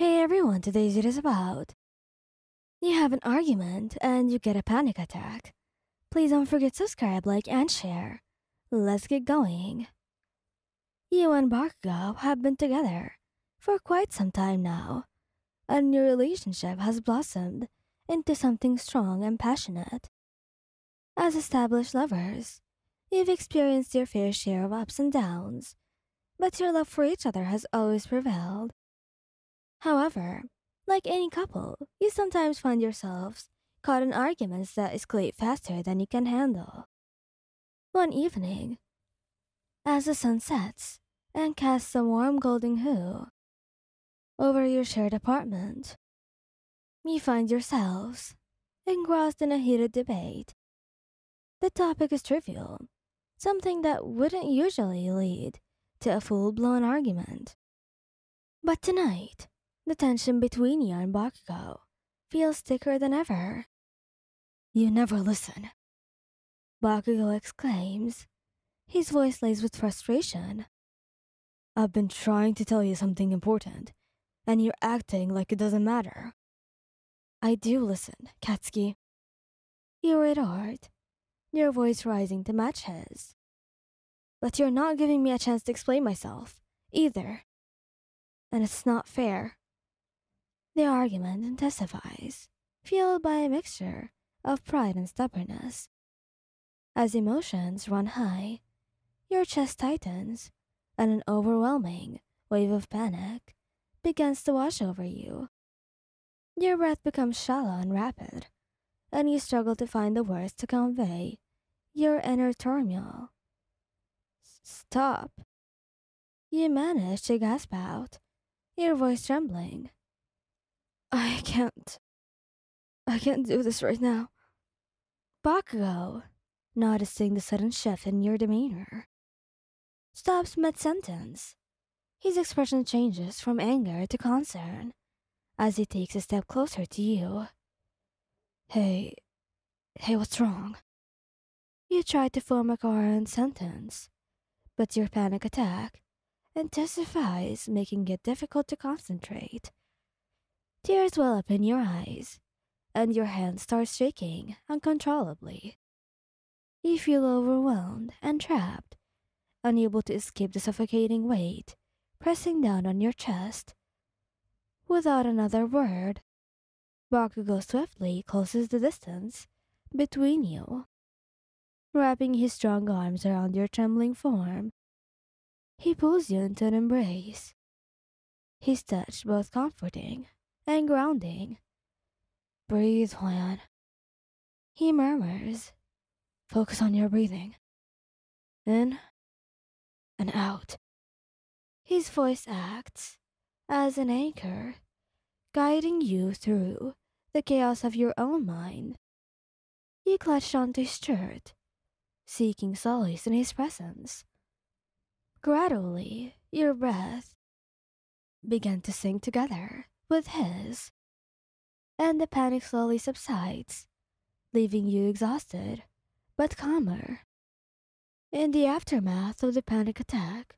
Hey everyone, today's it is about. You have an argument and you get a panic attack. Please don't forget to subscribe, like, and share. Let's get going. You and Bakugo have been together for quite some time now, and your relationship has blossomed into something strong and passionate. As established lovers, you've experienced your fair share of ups and downs, but your love for each other has always prevailed. However, like any couple, you sometimes find yourselves caught in arguments that escalate faster than you can handle. One evening, as the sun sets and casts a warm golden hue over your shared apartment, you find yourselves engrossed in a heated debate. The topic is trivial, something that wouldn't usually lead to a full blown argument. But tonight, the tension between you and Bakugo feels thicker than ever. You never listen. Bakugo exclaims, his voice lays with frustration. I've been trying to tell you something important, and you're acting like it doesn't matter. I do listen, Katsuki. You're retort, your voice rising to match his. But you're not giving me a chance to explain myself, either. And it's not fair. The argument intensifies, fueled by a mixture of pride and stubbornness. As emotions run high, your chest tightens, and an overwhelming wave of panic begins to wash over you. Your breath becomes shallow and rapid, and you struggle to find the words to convey your inner turmoil. Stop. You manage to gasp out, your voice trembling. I can't. I can't do this right now. Bakugo, noticing the sudden shift in your demeanor, stops mid sentence. His expression changes from anger to concern as he takes a step closer to you. Hey, hey, what's wrong? You try to form a coherent sentence, but your panic attack intensifies, making it difficult to concentrate. Tears well up in your eyes, and your hands start shaking uncontrollably. You feel overwhelmed and trapped, unable to escape the suffocating weight pressing down on your chest. Without another word, Bakugo swiftly closes the distance between you, wrapping his strong arms around your trembling form. He pulls you into an embrace. His touch both comforting and grounding. Breathe, Hwan. He murmurs. Focus on your breathing. In and out. His voice acts as an anchor, guiding you through the chaos of your own mind. You clutched onto his shirt, seeking solace in his presence. Gradually, your breath began to sink together with his, and the panic slowly subsides, leaving you exhausted but calmer. In the aftermath of the panic attack,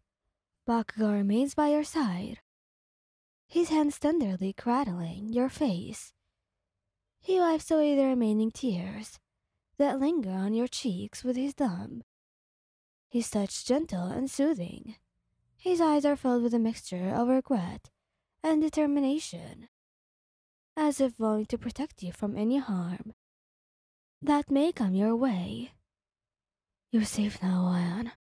Bakugo remains by your side, his hands tenderly cradling your face. He wipes away the remaining tears that linger on your cheeks with his thumb. His touch gentle and soothing. His eyes are filled with a mixture of regret and determination, as if willing to protect you from any harm that may come your way. You're safe now, Ion.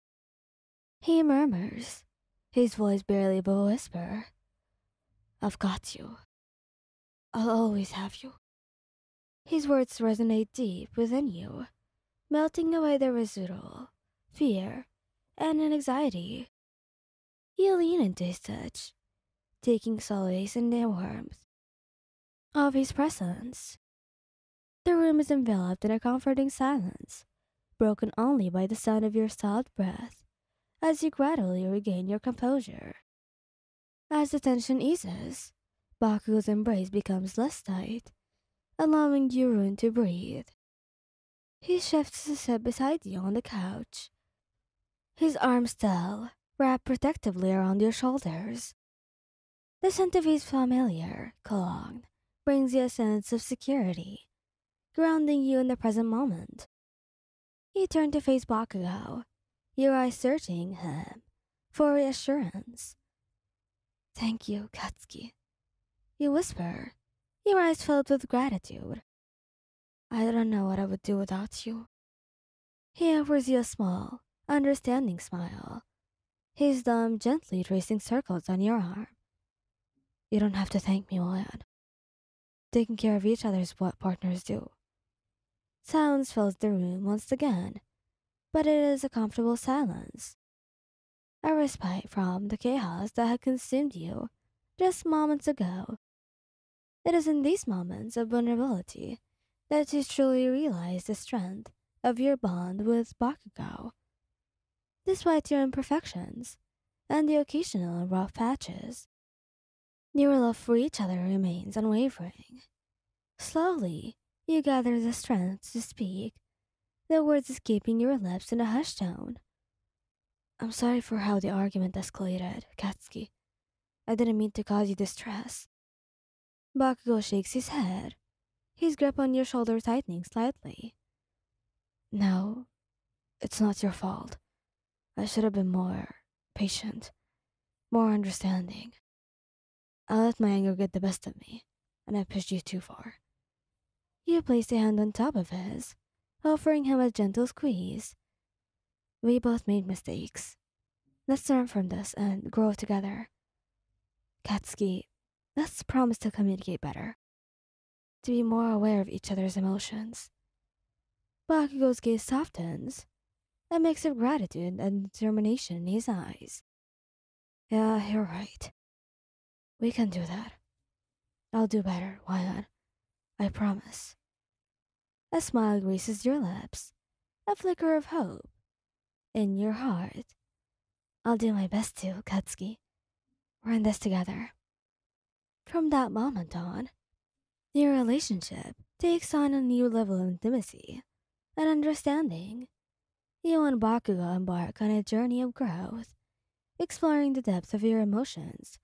He murmurs, his voice barely above a whisper. I've got you. I'll always have you. His words resonate deep within you, melting away the residual fear and anxiety. You lean into his touch, taking solace in the warmth of his presence. The room is enveloped in a comforting silence, broken only by the sound of your soft breath as you gradually regain your composure. As the tension eases, Bakugo's embrace becomes less tight, allowing you to breathe. He shifts to sit beside you on the couch, his arms still wrapped protectively around your shoulders. The scent of his familiar cologne brings you a sense of security, grounding you in the present moment. You turn to face Bakugo, your eyes searching him for reassurance. Thank you, Katsuki. You whisper, your eyes filled with gratitude. I don't know what I would do without you. He offers you a small, understanding smile, his thumb gently tracing circles on your arm. You don't have to thank me, Wayan. Taking care of each other is what partners do. Silence fills the room once again, but it is a comfortable silence. A respite from the chaos that had consumed you just moments ago. It is in these moments of vulnerability that you truly realize the strength of your bond with Bakugo. Despite your imperfections and the occasional rough patches, your love for each other remains unwavering. Slowly, you gather the strength to speak, the words escaping your lips in a hushed tone. I'm sorry for how the argument escalated, Katsuki. I didn't mean to cause you distress. Bakugo shakes his head, his grip on your shoulder tightening slightly. No, it's not your fault. I should have been more patient, more understanding. I let my anger get the best of me, and I pushed you too far. You placed a hand on top of his, offering him a gentle squeeze. We both made mistakes. Let's learn from this and grow together. Katsuki, let's promise to communicate better, to be more aware of each other's emotions. Bakugo's gaze softens, a mix of gratitude and determination in his eyes. Yeah, you're right. We can do that. I'll do better, why not? I promise. A smile graces your lips, a flicker of hope in your heart. I'll do my best too, Katsuki. We're in this together. From that moment on, your relationship takes on a new level of intimacy and understanding. You and Bakugo embark on a journey of growth, exploring the depth of your emotions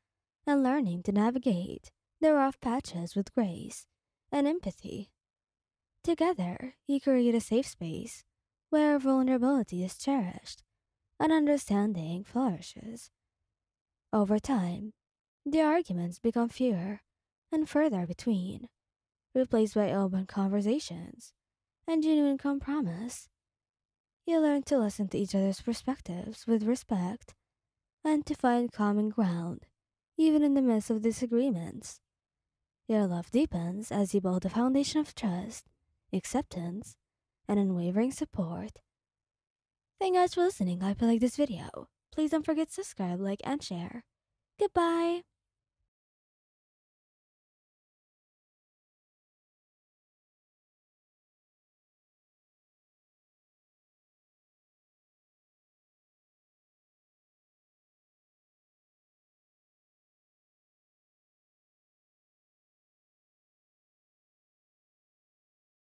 and learning to navigate the rough patches with grace and empathy. Together, you create a safe space where vulnerability is cherished and understanding flourishes. Over time, the arguments become fewer and further between, replaced by open conversations and genuine compromise. You learn to listen to each other's perspectives with respect and to find common ground even in the midst of disagreements. Your love deepens as you build a foundation of trust, acceptance, and unwavering support. Thank you guys for listening. I hope you like this video. Please don't forget to subscribe, like, and share. Goodbye!